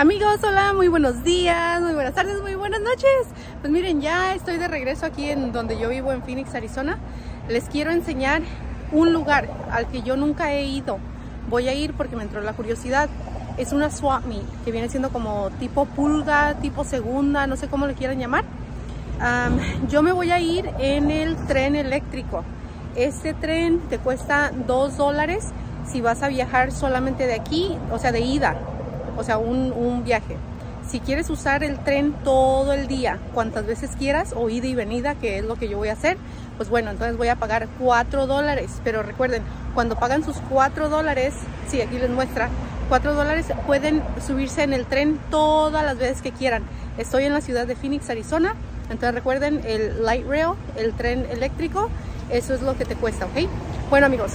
Amigos, hola, muy buenos días, muy buenas tardes, muy buenas noches. Pues miren, ya estoy de regreso aquí en donde yo vivo en Phoenix, Arizona. Les quiero enseñar un lugar al que yo nunca he ido. Voy a ir porque me entró la curiosidad. Es una swap meet que viene siendo como tipo pulga, tipo segunda, no sé cómo le quieran llamar. Yo me voy a ir en el tren eléctrico. Este tren te cuesta 2 dólares si vas a viajar solamente de aquí, o sea, de ida, o sea, un, un, viaje. Si quieres usar el tren todo el día, cuantas veces quieras, o ida y venida, que es lo que yo voy a hacer, pues bueno, entonces voy a pagar 4 dólares. Pero recuerden, cuando pagan sus 4 dólares, sí, aquí les muestra, 4 dólares pueden subirse en el tren todas las veces que quieran. Estoy en la ciudad de Phoenix, Arizona. Entonces recuerden el light rail, el tren eléctrico, eso es lo que te cuesta, ¿ok? Bueno amigos,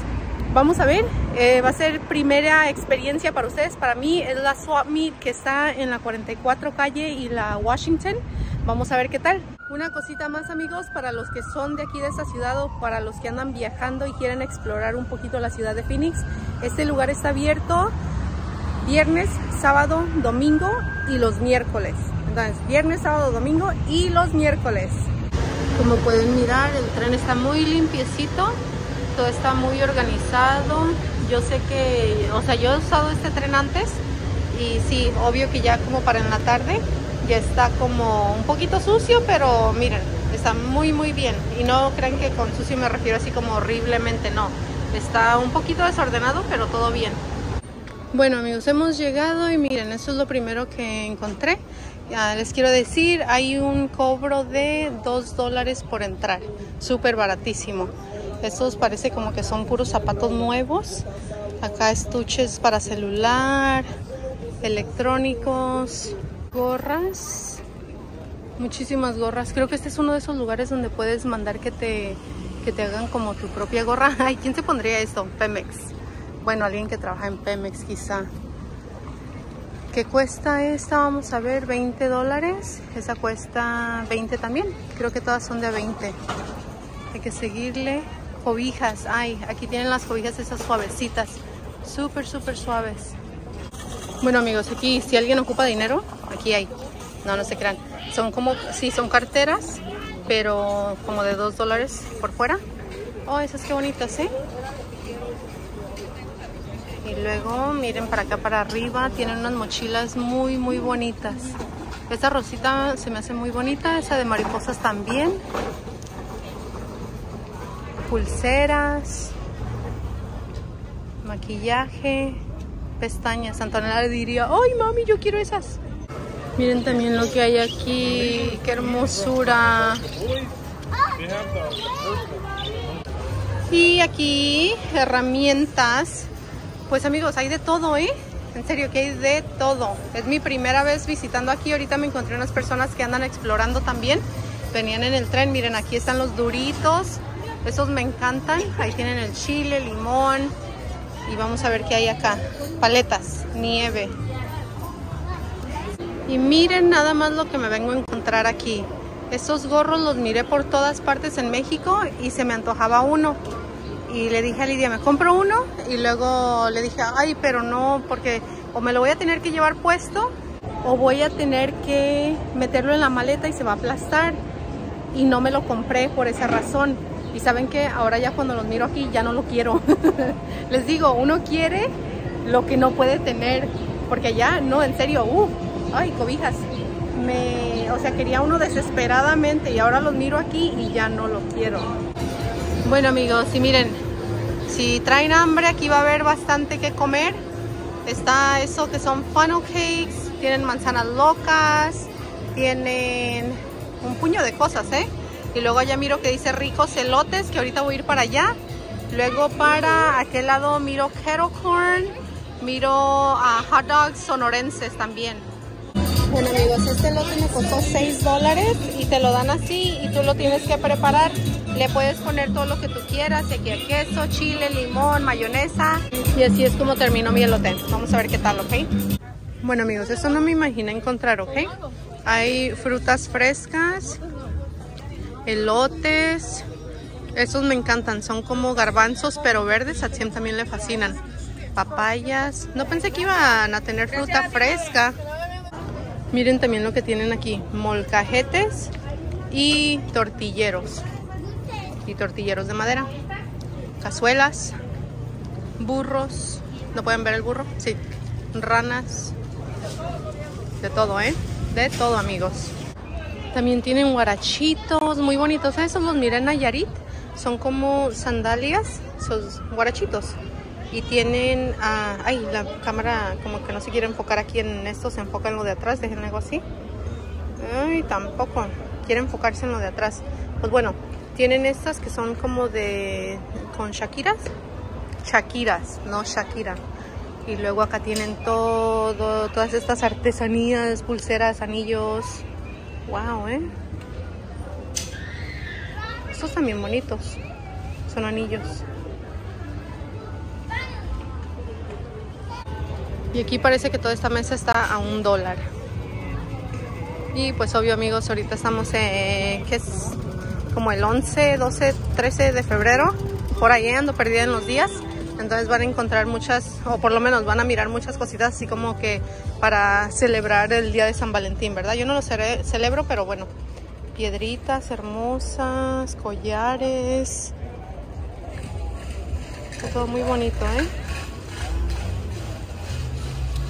vamos a ver, eh, va a ser primera experiencia para ustedes, para mí es la Swap Meet que está en la 44 calle y la Washington, vamos a ver qué tal. Una cosita más amigos, para los que son de aquí de esta ciudad o para los que andan viajando y quieren explorar un poquito la ciudad de Phoenix, este lugar está abierto viernes, sábado, domingo y los miércoles. Entonces, viernes, sábado, domingo y los miércoles. Como pueden mirar, el tren está muy limpiecito todo está muy organizado. Yo sé que, o sea, yo he usado este tren antes y sí, obvio que ya como para en la tarde ya está como un poquito sucio, pero miren, está muy muy bien. Y no crean que con sucio me refiero así como horriblemente, no. Está un poquito desordenado, pero todo bien. Bueno amigos, hemos llegado y miren, eso es lo primero que encontré. Ya les quiero decir, hay un cobro de 2 dólares por entrar, súper baratísimo. Estos parece como que son puros zapatos nuevos. Acá estuches para celular, electrónicos, gorras. Muchísimas gorras. Creo que este es uno de esos lugares donde puedes mandar que te, que te hagan como tu propia gorra. Ay, ¿quién se pondría esto? Pemex. Bueno, alguien que trabaja en Pemex quizá. ¿Qué cuesta esta? Vamos a ver, 20 dólares. Esa cuesta 20 también. Creo que todas son de 20. Hay que seguirle cobijas. Ay, aquí tienen las cobijas esas suavecitas. Súper, súper suaves. Bueno amigos, aquí si alguien ocupa dinero, aquí hay. No, no se crean. Son como, sí, son carteras, pero como de 2 dólares por fuera. Oh, esas qué bonitas, ¿eh? Y luego, miren para acá, para arriba, tienen unas mochilas muy, muy bonitas. Esta rosita se me hace muy bonita, esa de mariposas también pulseras, maquillaje, pestañas. Antonella le diría, ¡ay mami, yo quiero esas! Miren también lo que hay aquí, qué hermosura. Y aquí herramientas. Pues amigos, hay de todo, ¿eh? En serio, que hay de todo. Es mi primera vez visitando aquí. Ahorita me encontré unas personas que andan explorando también. Venían en el tren. Miren, aquí están los duritos. Esos me encantan. Ahí tienen el chile, limón. Y vamos a ver qué hay acá. Paletas, nieve. Y miren nada más lo que me vengo a encontrar aquí. Estos gorros los miré por todas partes en México y se me antojaba uno. Y le dije a Lidia, ¿me compro uno? Y luego le dije, ay, pero no, porque o me lo voy a tener que llevar puesto o voy a tener que meterlo en la maleta y se va a aplastar. Y no me lo compré por esa razón. Y saben que ahora ya cuando los miro aquí ya no lo quiero. Les digo, uno quiere lo que no puede tener. Porque ya, no, en serio, uh, ay, cobijas. Me, o sea, quería uno desesperadamente y ahora los miro aquí y ya no lo quiero. Bueno amigos, y miren, si traen hambre aquí va a haber bastante que comer. Está eso que son funnel cakes, tienen manzanas locas, tienen un puño de cosas, ¿eh? Y luego allá miro que dice ricos elotes, que ahorita voy a ir para allá. Luego para aquel lado miro kettle corn, miro a hot dogs sonorenses también. Bueno amigos, este elote me costó 6 dólares y te lo dan así y tú lo tienes que preparar. Le puedes poner todo lo que tú quieras, aquí hay queso, chile, limón, mayonesa. Y así es como termino mi elote. Vamos a ver qué tal, ¿ok? Bueno amigos, eso no me imaginé encontrar, ¿ok? Hay frutas frescas, elotes. Estos me encantan, son como garbanzos pero verdes, a Tiem también le fascinan. Papayas. No pensé que iban a tener fruta fresca. Miren también lo que tienen aquí, molcajetes y tortilleros. Y tortilleros de madera. Cazuelas, burros. ¿No pueden ver el burro? Sí. Ranas. De todo, ¿eh? De todo, amigos. También tienen guarachitos muy bonitos. Esos los miren en Nayarit. Son como sandalias, esos guarachitos. Y tienen... ah, ay, la cámara como que no se quiere enfocar aquí en esto. Se enfoca en lo de atrás. Déjenme algo así. Ay, tampoco. Quiere enfocarse en lo de atrás. Pues bueno, tienen estas que son como de... Con Shakiras. Shakiras, no Shakira. Y luego acá tienen todo, todas estas artesanías, pulseras, anillos. Wow, ¿eh? Estos también bonitos. Son anillos. Y aquí parece que toda esta mesa está a un dólar. Y pues obvio amigos, ahorita estamos en, ¿qué es? Como el 11, 12, 13 de febrero. Por ahí ando perdida en los días. Entonces van a encontrar muchas, o por lo menos van a mirar muchas cositas así como que para celebrar el día de San Valentín, ¿verdad? Yo no lo celebro, pero bueno. Piedritas hermosas, collares. Está todo muy bonito, ¿eh?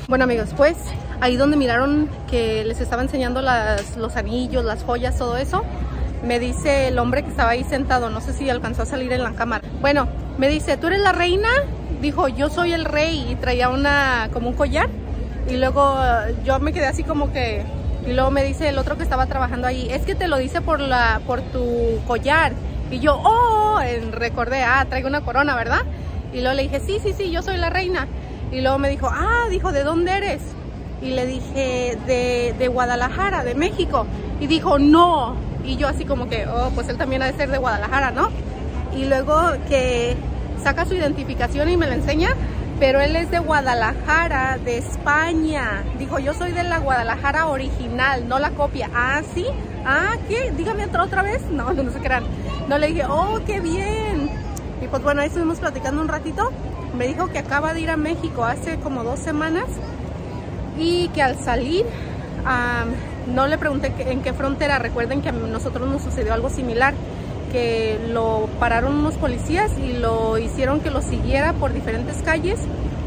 Bueno amigos, pues ahí donde miraron que les estaba enseñando las, los anillos, las joyas, todo eso, me dice el hombre que estaba ahí sentado, no sé si alcanzó a salir en la cámara. Bueno, me dice, ¿tú eres la reina? Dijo, yo soy el rey y traía una como un collar. Y luego yo me quedé así como que... Y luego me dice el otro que estaba trabajando ahí, es que te lo dice por, la, por tu collar. Y yo, oh, recordé, ah, traigo una corona, ¿verdad? Y luego le dije, sí, sí, sí, yo soy la reina. Y luego me dijo, ah, dijo, ¿de dónde eres? Y le dije, de, de Guadalajara, de México. Y dijo, no. Y yo así como que, oh, pues él también ha de ser de Guadalajara, ¿no? Y luego que saca su identificación y me la enseña, pero él es de Guadalajara, de España. Dijo, yo soy de la Guadalajara original, no la copia. Ah, sí. Ah, ¿qué? Dígame otra, otra vez. No, no se crean. No le dije, oh, qué bien. Y pues bueno, ahí estuvimos platicando un ratito. Me dijo que acaba de ir a México hace como dos semanas y que al salir no le pregunté en qué frontera. Recuerden que a nosotros nos sucedió algo similar, lo pararon unos policías y lo hicieron que lo siguiera por diferentes calles.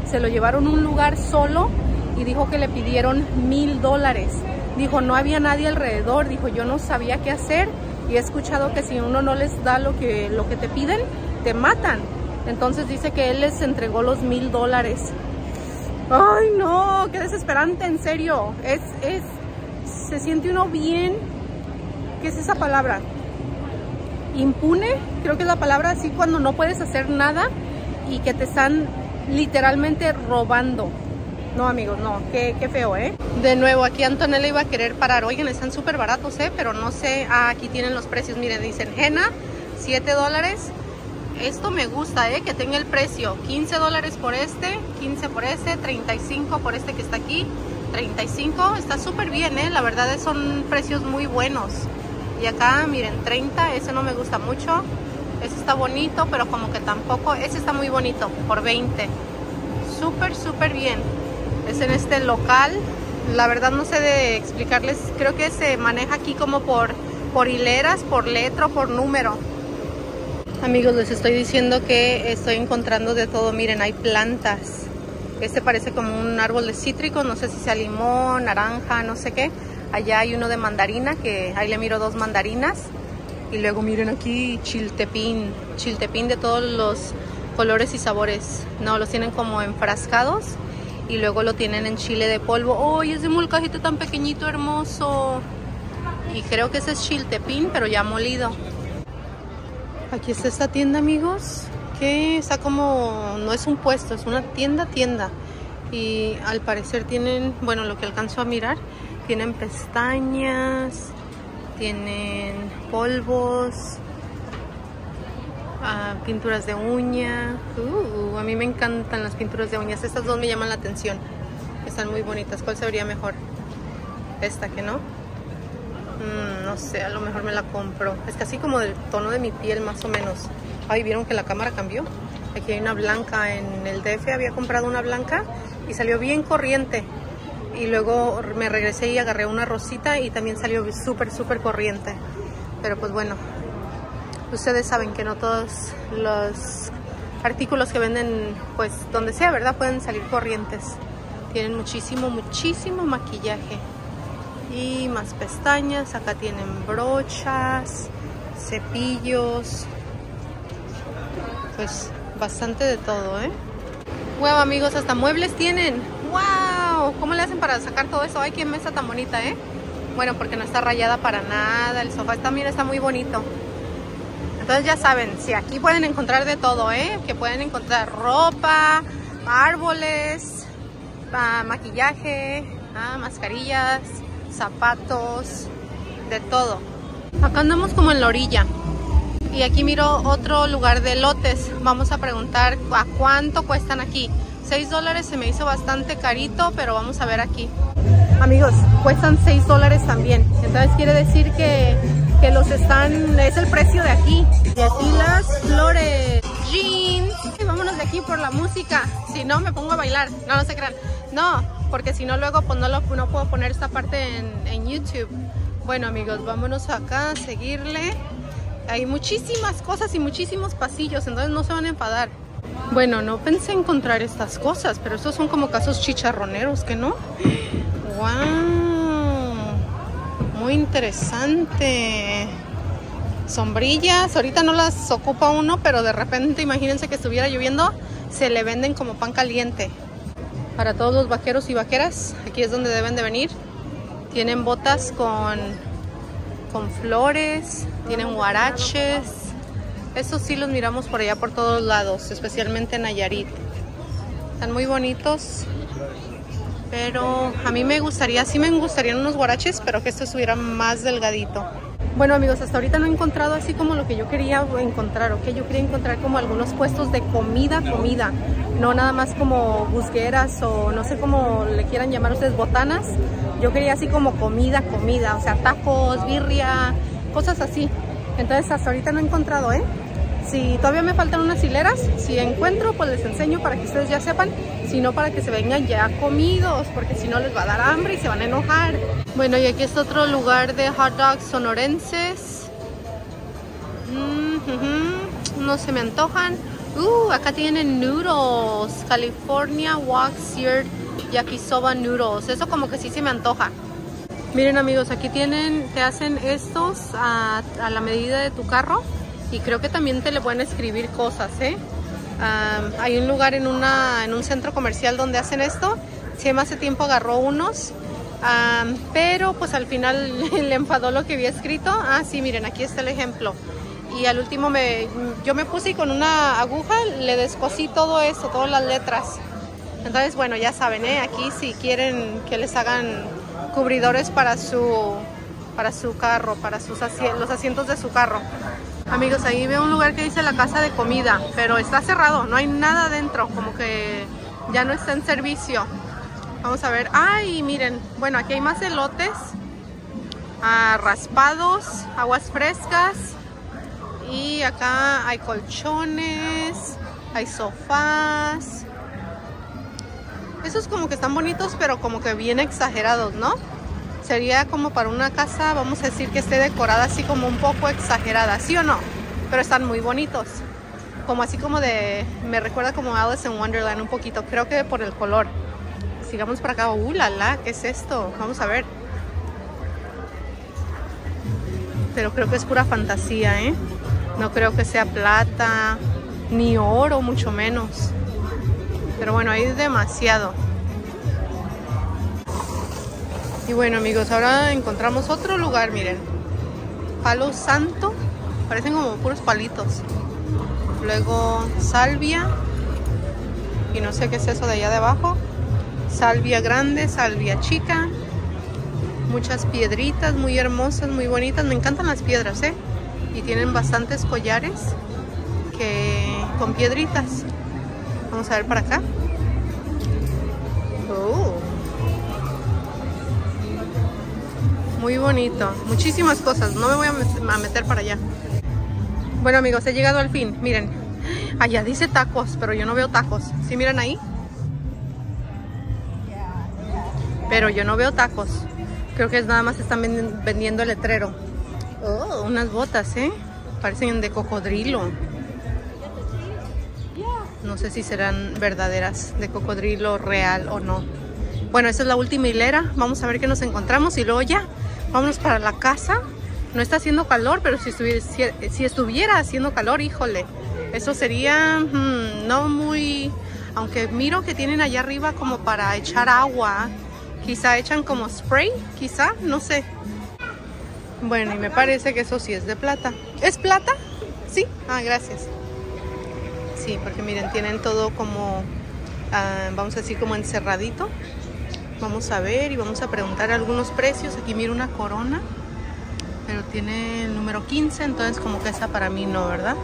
Se lo llevaron a un lugar solo y dijo que le pidieron mil dólares. Dijo, no había nadie alrededor. Dijo, yo no sabía qué hacer y he escuchado que si uno no les da lo que, lo que te piden, te matan. Entonces dice que él les entregó los mil dólares. Ay, no, qué desesperante, en serio. Es, es, se siente uno bien. ¿Qué es esa palabra? Impune, creo que es la palabra así cuando no puedes hacer nada y que te están literalmente robando. No, amigos, no, qué, feo, ¿eh? De nuevo, aquí Antonella iba a querer parar. Oigan, están súper baratos, ¿eh? Pero no sé, ah, aquí tienen los precios. Miren, dicen Jena, 7 dólares. Esto me gusta, ¿eh? Que tenga el precio. 15 dólares por este, 15 por este, 35 por este que está aquí, 35. Está súper bien, ¿eh? La verdad son precios muy buenos. Y acá, miren, 30, ese no me gusta mucho. Ese está bonito, pero como que tampoco. Ese está muy bonito, por 20. Súper, súper bien. Es en este local. La verdad no sé de explicarles. Creo que se maneja aquí como por, por hileras, por letra, por número. Amigos, les estoy diciendo que estoy encontrando de todo. Miren, hay plantas. Este parece como un árbol de cítrico, no sé si sea limón, naranja, no sé qué. Allá hay uno de mandarina, que ahí le miro dos mandarinas. Y luego miren aquí chiltepín, chiltepín de todos los colores y sabores. No, los tienen como enfrascados y luego lo tienen en chile de polvo. ¡Ay, es de molcajete tan pequeñito, hermoso! Y creo que ese es chiltepín, pero ya molido. Aquí está esta tienda, amigos, que está como, no es un puesto, es una tienda, tienda. Y al parecer tienen, bueno, lo que alcanzo a mirar, tienen pestañas, tienen polvos, ah, pinturas de uña. Uh, a mí me encantan las pinturas de uñas. Estas dos me llaman la atención. Están muy bonitas. ¿Cuál se vería mejor? Esta que no. Mm, no sé, a lo mejor me la compro. Es casi como del tono de mi piel, más o menos. Ay, ¿vieron que la cámara cambió? Aquí hay una blanca. En el DF había comprado una blanca y salió bien corriente. Y luego me regresé y agarré una rosita y también salió súper, súper corriente. Pero pues bueno, ustedes saben que no todos los artículos que venden, pues donde sea, ¿verdad? Pueden salir corrientes. Tienen muchísimo, muchísimo maquillaje. Y más pestañas, acá tienen brochas, cepillos, pues bastante de todo, ¿eh? Wow, amigos, hasta muebles tienen. ¡Wow! ¿Cómo le hacen para sacar todo eso? Ay, qué mesa tan bonita, ¿eh? Bueno, porque no está rayada para nada. El sofá también está muy bonito. Entonces ya saben, si aquí pueden encontrar de todo, ¿eh? Que pueden encontrar ropa, árboles, ah, maquillaje, ah, mascarillas, zapatos, de todo. Acá andamos como en la orilla. Y aquí miro otro lugar de lotes. Vamos a preguntar a cuánto cuestan aquí. 6 dólares se me hizo bastante carito, pero vamos a ver aquí. Amigos, cuestan 6 dólares también. Entonces quiere decir que, que los están, es el precio de aquí. Y aquí las flores. Jeans. vámonos de aquí por la música. Si no, me pongo a bailar. No, no se crean. No, porque si no luego pues no, lo, no puedo poner esta parte en, en YouTube. Bueno amigos, vámonos acá a seguirle. Hay muchísimas cosas y muchísimos pasillos, entonces no se van a enfadar. Bueno, no pensé encontrar estas cosas, pero estos son como casos chicharroneros, ¿que no? ¡Wow! Muy interesante. Sombrillas, ahorita no las ocupa uno, pero de repente imagínense que estuviera lloviendo, se le venden como pan caliente. Para todos los vaqueros y vaqueras, aquí es donde deben de venir. Tienen botas con con flores, tienen guaraches. Estos sí los miramos por allá por todos lados, especialmente en Nayarit. Están muy bonitos. Pero a mí me gustaría, sí me gustarían unos guaraches, pero que esto estuviera más delgadito. Bueno amigos, hasta ahorita no he encontrado así como lo que yo quería encontrar, ¿ok? Yo quería encontrar como algunos puestos de comida, comida. No nada más como busgueras o no sé cómo le quieran llamar ustedes, botanas. Yo quería así como comida, comida, o sea, tacos, birria, cosas así. Entonces hasta ahorita no he encontrado, ¿eh? Si todavía me faltan unas hileras, si encuentro, pues les enseño para que ustedes ya sepan. Si no, para que se vengan ya comidos, porque si no les va a dar hambre y se van a enojar. Bueno, y aquí está otro lugar de hot dogs sonorenses. Mm, no se me antojan. Uh, acá tienen noodles. California Wok Seared Yakisoba Noodles. Eso como que sí se me antoja. Miren amigos, aquí tienen, te hacen estos a la medida de tu carro y creo que también te le pueden escribir cosas, ¿eh? hay un lugar en, una, en un centro comercial donde hacen esto. Siempre hace tiempo agarró unos, pero pues al final le enfadó lo que había escrito. Ah, sí, miren, aquí está el ejemplo. Y al último me, yo me puse con una aguja le descosí todo eso, todas las letras. Entonces, bueno, ya saben, ¿eh? aquí si quieren que les hagan cubridores para su, para su carro, para sus los asientos de su carro. Amigos, ahí veo un lugar que dice la casa de comida, pero está cerrado, no hay nada dentro, como que ya no está en servicio. Vamos a ver. Ay, miren, bueno, aquí hay más elotes, ah, raspados, aguas frescas y acá hay colchones, hay sofás. Esos como que están bonitos, pero como que bien exagerados, ¿no? Sería como para una casa, vamos a decir que esté decorada así como un poco exagerada, ¿sí o no? Pero están muy bonitos. Como así como de, me recuerda como Alice in Wonderland un poquito, creo que por el color. Sigamos para acá, ¡uh, la, la! ¿Qué es esto? Vamos a ver. Pero creo que es pura fantasía, ¿eh? No creo que sea plata, ni oro, mucho menos. Pero bueno, hay demasiado. Y bueno amigos, ahora encontramos otro lugar, miren. Palo santo, parecen como puros palitos. Luego salvia, y no sé qué es eso de allá de abajo. Salvia grande, salvia chica. Muchas piedritas muy hermosas, muy bonitas. Me encantan las piedras, ¿eh? Y tienen bastantes collares que con piedritas. Vamos a ver para acá. Muy bonito. Muchísimas cosas. No me voy a meter para allá. Bueno amigos, he llegado al fin. Miren. Allá dice tacos, pero yo no veo tacos. ¿Sí miran ahí? Pero yo no veo tacos. Creo que nada más están vendiendo el letrero. Oh, unas botas, ¿eh? Parecen de cocodrilo. No sé si serán verdaderas de cocodrilo real o no. Bueno, esa es la última hilera. Vamos a ver qué nos encontramos y luego ya. Vámonos para la casa. No está haciendo calor, pero si estuviera, haciendo calor, híjole. Eso sería hmm, no muy... Aunque miro que tienen allá arriba como para echar agua. Quizá echan como spray, quizá, no sé. Bueno, y me parece que eso sí es de plata. ¿Es plata? Sí. Ah, gracias. Sí, porque miren, tienen todo como, ah, vamos a decir, como encerradito. Vamos a ver y vamos a preguntar algunos precios. Aquí miro una corona, pero tiene el número 15, entonces como que esa para mí no, ¿verdad?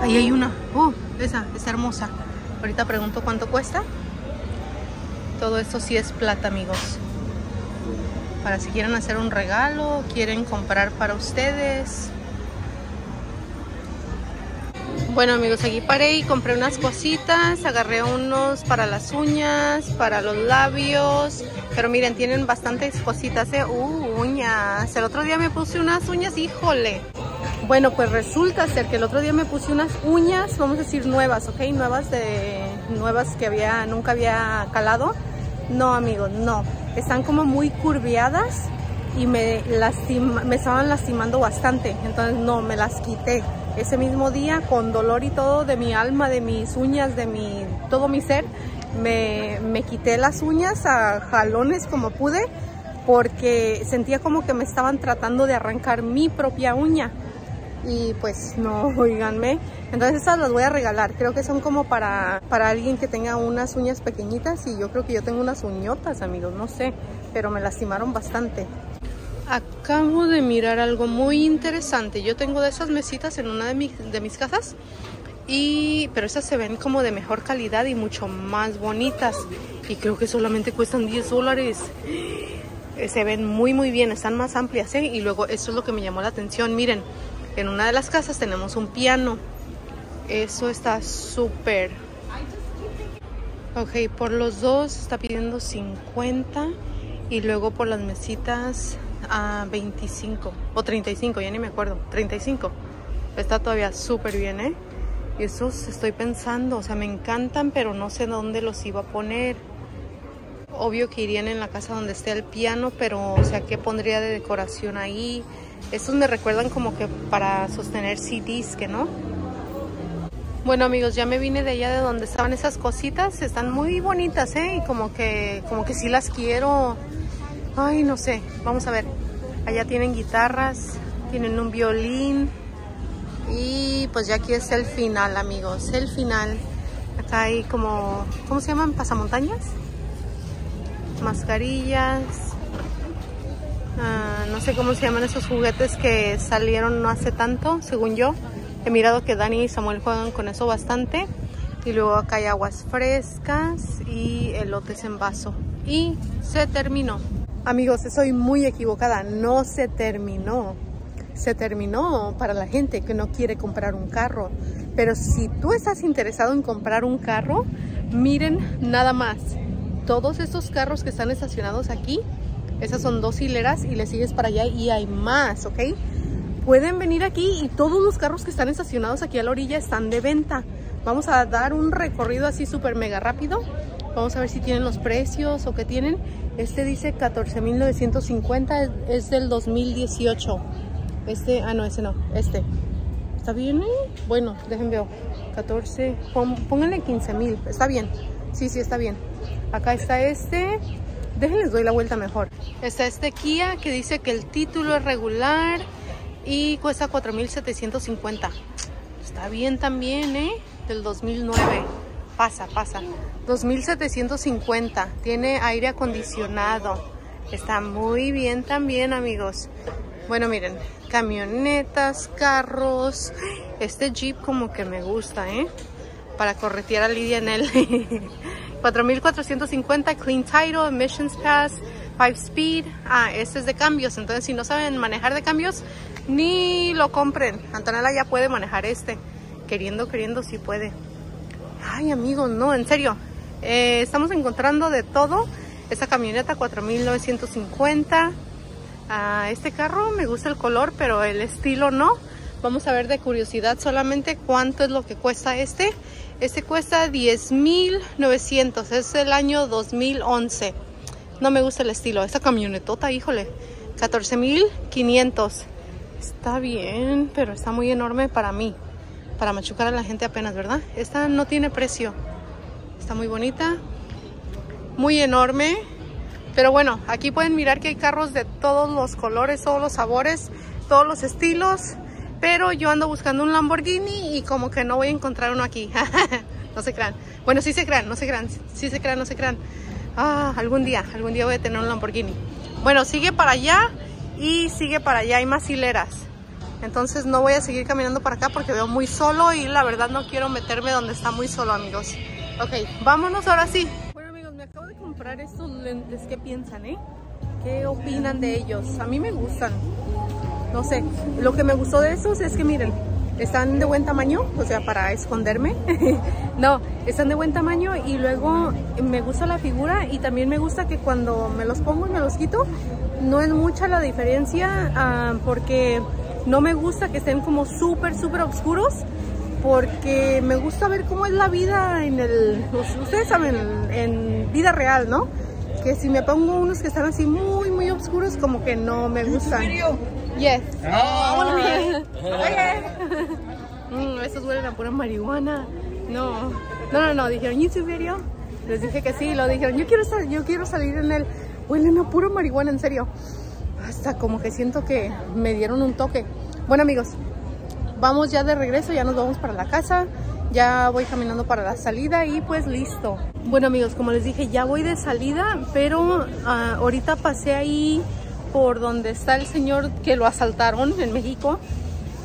Ahí hay una. Uh, esa, es hermosa. Ahorita pregunto cuánto cuesta. Todo esto sí es plata, amigos. Para si quieren hacer un regalo, quieren comprar para ustedes. Bueno amigos, aquí paré y compré unas cositas, agarré unos para las uñas, para los labios, pero miren, tienen bastantes cositas, ¿eh? Uh, uñas. El otro día me puse unas uñas, híjole. Bueno, pues resulta ser que el otro día me puse unas uñas, vamos a decir nuevas, ¿ok? Nuevas de, nuevas que había, nunca había calado. No amigos, no. Están como muy curviadas y me, me estaban lastimando bastante, entonces no, me las quité ese mismo día con dolor y todo de mi alma, de mis uñas, de mi todo mi ser. Me, me quité las uñas a jalones como pude porque sentía como que me estaban tratando de arrancar mi propia uña. Y pues no, oiganme. Entonces esas las voy a regalar. Creo que son como para, para alguien que tenga unas uñas pequeñitas. Y yo creo que yo tengo unas uñotas, amigos. No sé. Pero me lastimaron bastante. Acabo de mirar algo muy interesante. Yo tengo de esas mesitas en una de, de mis casas. Y, pero esas se ven como de mejor calidad y mucho más bonitas. Y creo que solamente cuestan 10 dólares. Eh, se ven muy muy bien, están más amplias. ¿eh? Y luego eso es lo que me llamó la atención. Miren, en una de las casas tenemos un piano. Eso está súper. Ok, por los dos está pidiendo 50. Y luego por las mesitas a 25 o 35, ya ni me acuerdo, 35. Está todavía súper bien, ¿eh? Y esos estoy pensando, o sea, me encantan, pero no sé dónde los iba a poner. Obvio que irían en la casa donde esté el piano, pero, o sea, ¿qué pondría de decoración ahí? Estos me recuerdan como que para sostener CDs, que no. Bueno amigos, ya me vine de allá de donde estaban esas cositas. Están muy bonitas, ¿eh? Y como que, como que sí las quiero Ay, no sé, vamos a ver. Allá tienen guitarras, tienen un violín. Y pues ya aquí es el final, amigos, el final. Acá hay como, ¿cómo se llaman? ¿Pasamontañas? Mascarillas. Ah, no sé cómo se llaman esos juguetes que salieron no hace tanto, según yo. He mirado que Dani y Samuel juegan con eso bastante. Y luego acá hay aguas frescas y elotes en vaso. Y se terminó. Amigos, soy muy equivocada, no se terminó. Se terminó para la gente que no quiere comprar un carro. Pero si tú estás interesado en comprar un carro, miren nada más. Todos estos carros que están estacionados aquí, esas son dos hileras y le sigues para allá y hay más, ¿ok? Pueden venir aquí y todos los carros que están estacionados aquí a la orilla están de venta. Vamos a dar un recorrido así súper mega rápido. Vamos a ver si tienen los precios o qué tienen. Este dice 14.950, es del 2018. Este, ah no, ese no, este. ¿Está bien? Bueno, déjenme ver. 14, pónganle 15.000, está bien. Sí, sí, está bien. Acá está este. Déjenles doy la vuelta mejor. Está este Kia que dice que el título es regular y cuesta 4.750. Está bien también, ¿eh? Del 2009. Pasa, pasa. 2750. Tiene aire acondicionado. Está muy bien también, amigos. Bueno, miren, camionetas, carros. Este Jeep como que me gusta, ¿eh? Para corretear a Lidia en él. 4450 Clean Title, Emissions Pass, 5 Speed. Ah, este es de cambios. Entonces, si no saben manejar de cambios, ni lo compren. Antonella ya puede manejar este. Queriendo, queriendo, sí puede. Ay, amigos, no, en serio. Eh, estamos encontrando de todo. Esta camioneta 4950. Ah, este carro me gusta el color, pero el estilo no. Vamos a ver de curiosidad solamente cuánto es lo que cuesta este. Este cuesta 10.900. Es el año 2011. No me gusta el estilo. Esta camionetota, híjole. 14.500. Está bien, pero está muy enorme para mí. Para machucar a la gente apenas, ¿verdad? Esta no tiene precio. Está muy bonita. Muy enorme. Pero bueno, aquí pueden mirar que hay carros de todos los colores, todos los sabores, todos los estilos. Pero yo ando buscando un Lamborghini y como que no voy a encontrar uno aquí. no se crean. Bueno, sí se crean, no se crean. Sí se crean, no se crean. Ah, algún día, algún día voy a tener un Lamborghini. Bueno, sigue para allá y sigue para allá. Hay más hileras. Entonces no voy a seguir caminando para acá porque veo muy solo y la verdad no quiero meterme donde está muy solo, amigos. Ok, vámonos ahora sí. Bueno, amigos, me acabo de comprar estos lentes. ¿Qué piensan, eh? ¿Qué opinan de ellos? A mí me gustan. No sé, lo que me gustó de esos es que miren, están de buen tamaño, o sea, para esconderme. no, están de buen tamaño y luego me gusta la figura y también me gusta que cuando me los pongo y me los quito, no es mucha la diferencia uh, porque no me gusta que estén como súper, súper oscuros porque me gusta ver cómo es la vida en el, ustedes saben, en vida real, ¿no? Que si me pongo unos que están así muy, muy oscuros, como que no me gustan. Yes. Oh, mm, estos huelen a pura marihuana. No, no, no, no, dijeron YouTube video. Les dije que sí, lo dijeron. Yo quiero, yo quiero salir en el, huelen a pura marihuana, en serio. Hasta como que siento que me dieron un toque. Bueno, amigos, vamos ya de regreso, ya nos vamos para la casa. Ya voy caminando para la salida y pues listo. Bueno amigos, como les dije, ya voy de salida, pero uh, ahorita pasé ahí por donde está el señor que lo asaltaron en México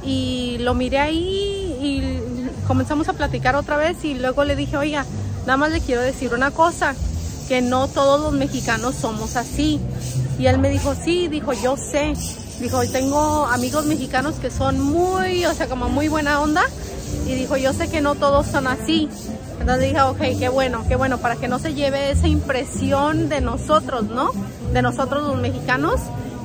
y lo miré ahí y comenzamos a platicar otra vez y luego le dije, oiga, nada más le quiero decir una cosa, que no todos los mexicanos somos así. Y él me dijo, sí, dijo, yo sé. Dijo, tengo amigos mexicanos que son muy, o sea, como muy buena onda. Y dijo, yo sé que no todos son así. Entonces dije, ok, qué bueno, qué bueno, para que no se lleve esa impresión de nosotros, ¿no? De nosotros los mexicanos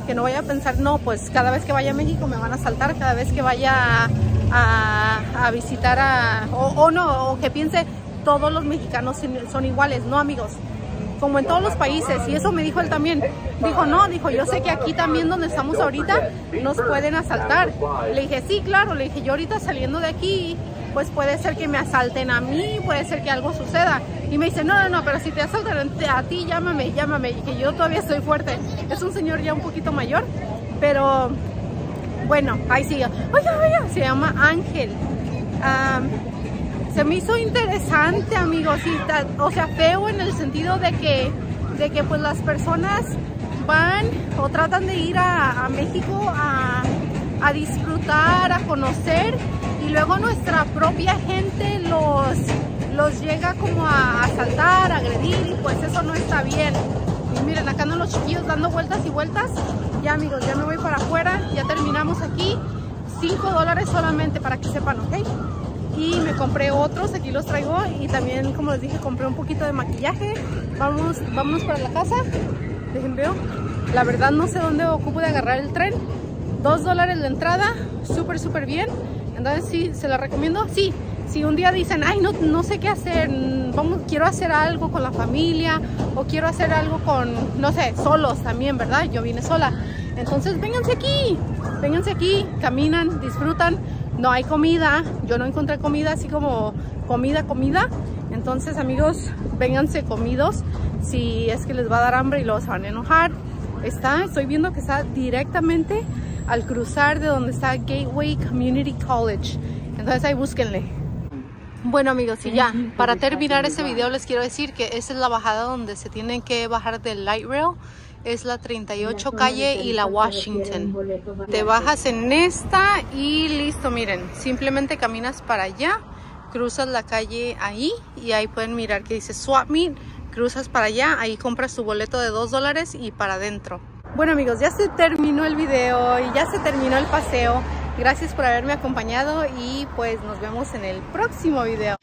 que no vaya a pensar, no, pues cada vez que vaya a México me van a saltar, cada vez que vaya a, visitar a, o, o, no, o que piense todos los mexicanos son iguales, no amigos, como en todos los países, y eso me dijo él también, dijo, no, dijo, yo sé que aquí también donde estamos ahorita nos pueden asaltar, le dije, sí, claro, le dije, yo ahorita saliendo de aquí, pues puede ser que me asalten a mí, puede ser que algo suceda. Y me dice, no, no, no, pero si te asaltan a ti, llámame, llámame, y que yo todavía estoy fuerte. Es un señor ya un poquito mayor, pero bueno, ahí sigue. Oye, oye, se llama Ángel. Um, se me hizo interesante, amigos, o sea, feo en el sentido de que, de que pues las personas van o tratan de ir a, México a, a disfrutar, a conocer y luego nuestra propia gente los, los llega como a asaltar, a agredir y pues eso no está bien. Y miren, acá andan los chiquillos dando vueltas y vueltas. Ya amigos, ya me voy para afuera, ya terminamos aquí. 5 dólares solamente para que sepan, ¿ok? Y me compré otros, aquí los traigo y también, como les dije, compré un poquito de maquillaje. Vamos, vámonos para la casa. Dejen veo. La verdad no sé dónde ocupo de agarrar el tren. 2 dólares la entrada, súper, súper bien. Entonces sí, se la recomiendo. Sí, si un día dicen, ay, no, no sé qué hacer, vamos, quiero hacer algo con la familia o quiero hacer algo con, no sé, solos también, ¿verdad? Yo vine sola. Entonces vénganse aquí, vénganse aquí, caminan, disfrutan. No hay comida, yo no encontré comida así como comida, comida. Entonces amigos, vénganse comidos si es que les va a dar hambre y los van a enojar. Está, estoy viendo que está directamente al cruzar de donde está Gateway Community College. Entonces ahí búsquenle. Bueno amigos, y ya, para terminar este video les quiero decir que esta es la bajada donde se tienen que bajar del light rail. Es la 38 calle y la Washington. Te bajas en esta y listo, miren. Simplemente caminas para allá, cruzas la calle ahí y ahí pueden mirar que dice Swap Meet. Cruzas para allá, ahí compras tu boleto de 2 dólares y para adentro. Bueno amigos, ya se terminó el video y ya se terminó el paseo. Gracias por haberme acompañado y pues nos vemos en el próximo video.